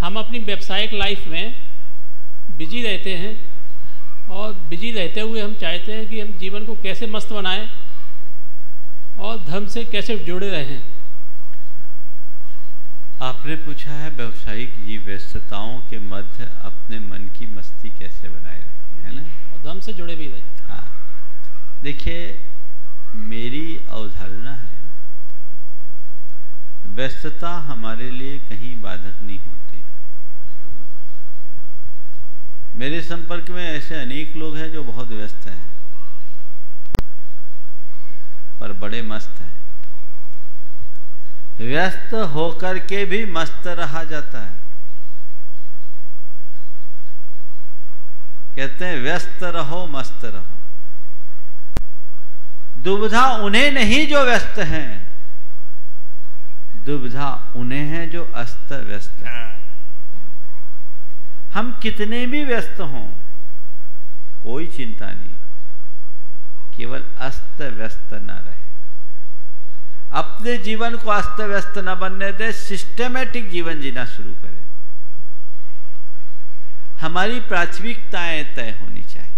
हम अपनी व्यावसायिक लाइफ में बिज़ी रहते हैं और बिज़ी रहते हुए हम चाहते हैं कि हम जीवन को कैसे मस्त बनाएँ और धर्म से कैसे जुड़े रहें। आपने पूछा है व्यवसायिक जी व्यस्तताओं के मध्य अपने मन की मस्ती कैसे बनाए रखें है ना? और धर्म से जुड़े भी रहें। हाँ। देखिए मेरी अवधारणा है व्यस्तता हमारे लिए कहीं बाधक नहीं होती। मेरे संपर्क में ऐसे अनेक लोग हैं जो बहुत व्यस्त हैं, पर बड़े मस्त हैं। व्यस्त होकर के भी मस्त रहा जाता है। कहते हैं, व्यस्त रहो, मस्त रहो। दुविधा उन्हें नहीं जो व्यस्त हैं, दुविधा उन्हें है जो अस्त व्यस्त है। हम कितने भी व्यस्त हों, कोई चिंता नहीं। केवल अस्त व्यस्त न रहे। अपने जीवन को अस्त व्यस्त न बनने दे सिस्टमेटिक जीवन जीना शुरू करें। हमारी प्राथमिकताएँ तय होनी चाहिए।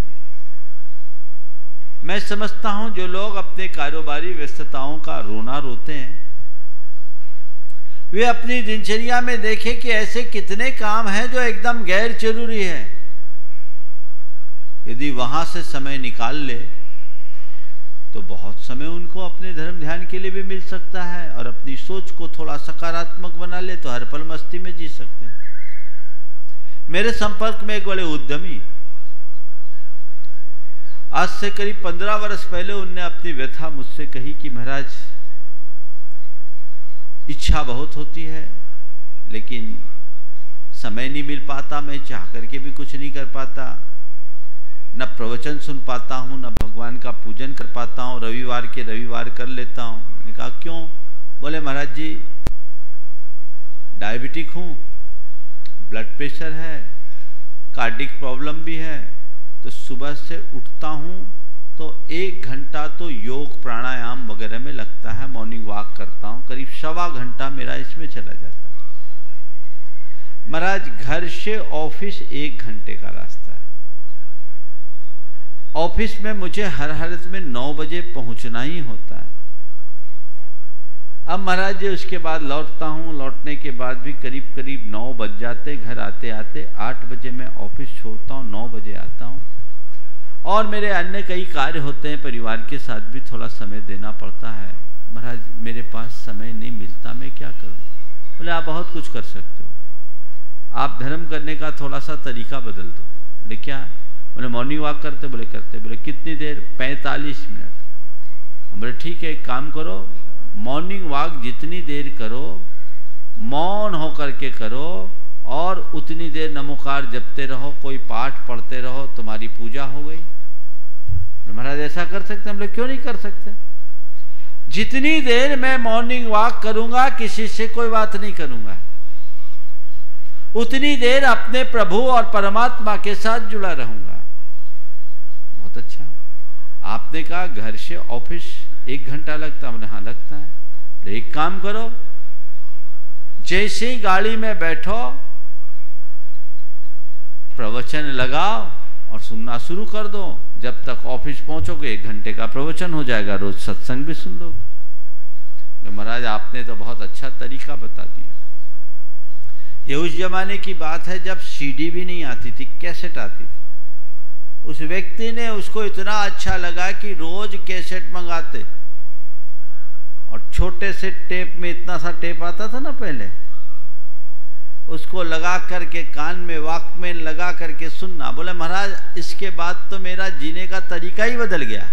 मैं समझता हूँ जो लोग अपने कारोबारी व्यस्तताओं का रोना रोते हैं वे अपनी दिनचर्या में देखें कि ऐसे कितने काम हैं जो एकदम गैर ज़रूरी है। यदि वहाँ से समय निकाल ले तो बहुत समय उनको अपने धर्म ध्यान के लिए भी मिल सकता है और अपनी सोच को थोड़ा सकारात्मक बना ले तो हर पल मस्ती में जी सकते हैं। मेरे संपर्क में एक बड़े उद्यमी, आज से करीब पंद्रह वर्ष पहले उनने अपनी व्यथा मुझसे कही कि महाराज इच्छा बहुत होती है, लेकिन समय नहीं मिल पाता, मैं चाह करके भी कुछ नहीं कर पाता। न प्रवचन सुन पाता हूँ, न भगवान का पूजन कर पाता हूँ, रविवार के रविवार कर लेता हूँ। मैंने कहा, क्यों? बोले, महाराज जी, डायबिटिक हूँ, ब्लड प्रेशर है, कार्डिक प्रॉब्लम भी है तो सुबह से उठता हूँ तो एक घंटा तो योग, प्राणायाम वगैरह में लगता है। मॉर्निंग वॉक करता हूँ, करीब सवा घंटा मेरा इसमें चला जाता है। महाराज, घर से ऑफ़िस एक घंटे का रास्ता है। ऑफ़िस में मुझे हर हालत में नौ बजे पहुँचना ही होता है। अब महाराज जी, उसके बाद लौटता हूँ। लौटने के बाद भी करीब करीब नौ बज जाते, घर आते आते आठ बजे मैं ऑफ़िस छोड़ता हूँ, नौ बजे आता हूँ। और मेरे अन्य कई कार्य होते हैं, परिवार के साथ भी थोड़ा समय देना पड़ता है। महाराज, मेरे पास समय नहीं मिलता, मैं क्या करूँ? बोले, आप बहुत कुछ कर सकते हो। आप धर्म करने का थोड़ा सा तरीका बदल दो। बोले, क्या? बोले मॉर्निंग वॉक करते, बोले करते। बोले, कितनी देर? पैंतालीस मिनट। बोले, ठीक है, एक काम करो। मॉर्निंग वॉक जितनी देर करो, मौन होकर के करो, और उतनी देर नमोकार जपते रहो, कोई पाठ पढ़ते रहो, तुम्हारी पूजा हो गई। महाराज, ऐसा कर सकते हम लोग क्यों नहीं कर सकते? जितनी देर मैं मॉर्निंग वॉक करूँगा, किसी से कोई बात नहीं करूँगा। उतनी देर अपने प्रभु और परमात्मा के साथ जुड़ा रहूँगा। बहुत अच्छा। आपने कहा, घर से ऑफ़िस एक घंटा लगता हमने हाँ लगता है। तो एक काम करो, जैसे ही गाड़ी में बैठो, प्रवचन लगाओ और सुनना शुरू कर दो। जब तक ऑफ़िस पहुंचोगे, एक घंटे का प्रवचन हो जाएगा, रोज सत्संग भी सुन लोगे। तो महाराज, आपने तो बहुत अच्छा तरीका बता दिया। ये उस जमाने की बात है जब सीडी भी नहीं आती थी, कैसेट आती थी। उस व्यक्ति ने उसको इतना अच्छा लगा कि रोज कैसेट मंगाते। और छोटे से टेप में इतना सा टेप आता था ना पहले उसको लगा करके, कान में वॉकमैन लगा करके सुनना। बोले, महाराज, इसके बाद तो मेरा जीने का तरीका ही बदल गया।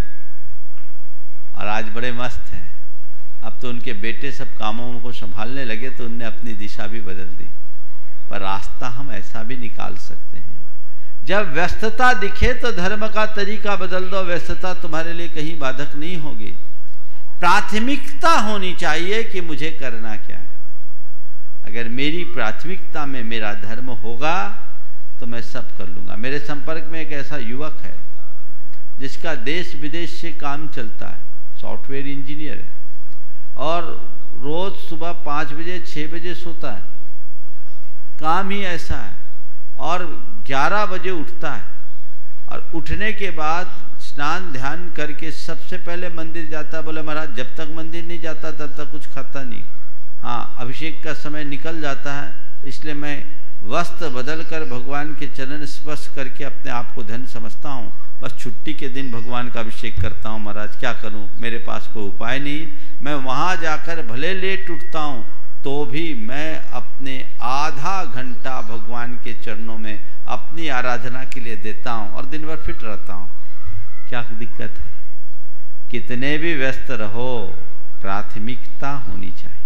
और आज बड़े मस्त हैं। अब तो उनके बेटे सब कामों को संभालने लगे तो उनने अपनी दिशा भी बदल दी। पर रास्ता हम ऐसा भी निकाल सकते हैं। जब व्यस्तता दिखे तो धर्म का तरीका बदल दो। व्यस्तता तुम्हारे लिए कहीं बाधक नहीं होगी। प्राथमिकता होनी चाहिए कि मुझे करना क्या है। अगर मेरी प्राथमिकता में मेरा धर्म होगा तो मैं सब कर लूँगा। मेरे संपर्क में एक ऐसा युवक है, जिसका देश विदेश से काम चलता है। सॉफ्टवेयर इंजीनियर है। और रोज़ सुबह पाँच बजे छः बजे सोता है। काम ही ऐसा है। और 11 बजे उठता है। और उठने के बाद स्नान ध्यान करके सबसे पहले मंदिर जाता बोले, महाराज, जब तक मंदिर नहीं जाता, तब तक कुछ खाता नहीं। हाँ अभिषेक का समय निकल जाता है, इसलिए मैं वस्त्र बदल कर भगवान के चरण स्पर्श करके अपने आप को धन समझता हूँ। बस छुट्टी के दिन भगवान का अभिषेक करता हूँ महाराज, क्या करूँ? मेरे पास कोई उपाय नहीं। मैं वहाँ जाकर भले लेट उठता हूँ तो भी मैं अपने आधा घंटा भगवान के चरणों में अपनी आराधना के लिए देता हूँ और दिन भर फिट रहता हूँ। क्या दिक्कत है? कितने भी व्यस्त रहो, प्राथमिकता होनी चाहिए।